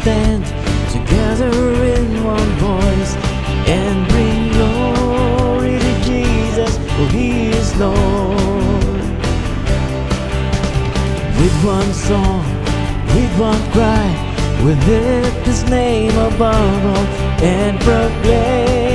stand together in one voice and bring glory to Jesus, for He is Lord. With one song, with one cry, we lift His name above all and proclaim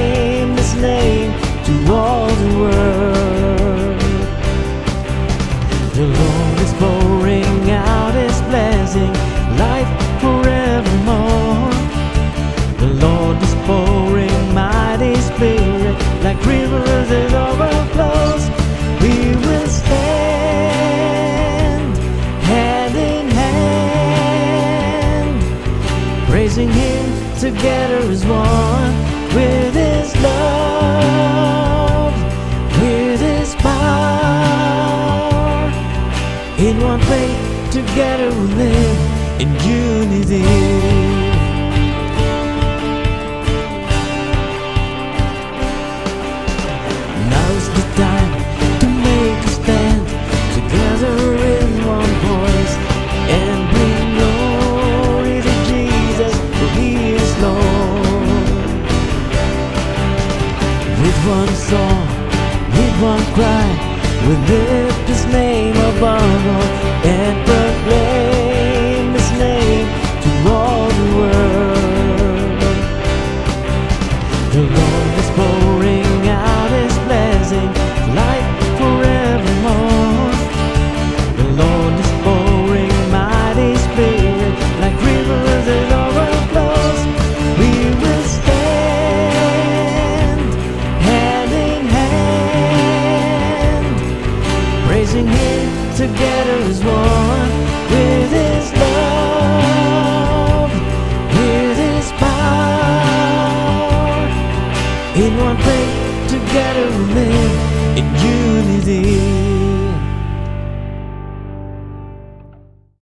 praising Him together as one with His love, with His power. In one faith, together we live in unity. One song, with one cry, we lift His name above all praising Him together as one with His love, with His power. In one faith, together we live in unity.